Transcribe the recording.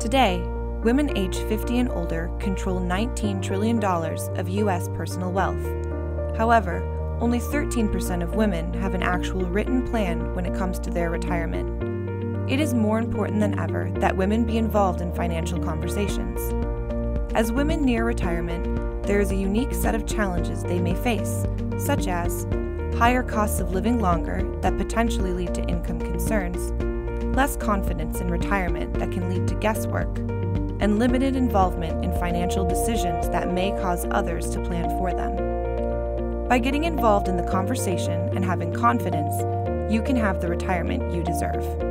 Today, women aged 50 and older control $19 trillion of U.S. personal wealth. However, only 13% of women have an actual written plan when it comes to their retirement. It is more important than ever that women be involved in financial conversations. As women near retirement, there is a unique set of challenges they may face, such as higher costs of living longer that potentially lead to income concerns, less confidence in retirement that can lead to guesswork, and limited involvement in financial decisions that may cause others to plan for them. By getting involved in the conversation and having confidence, you can have the retirement you deserve.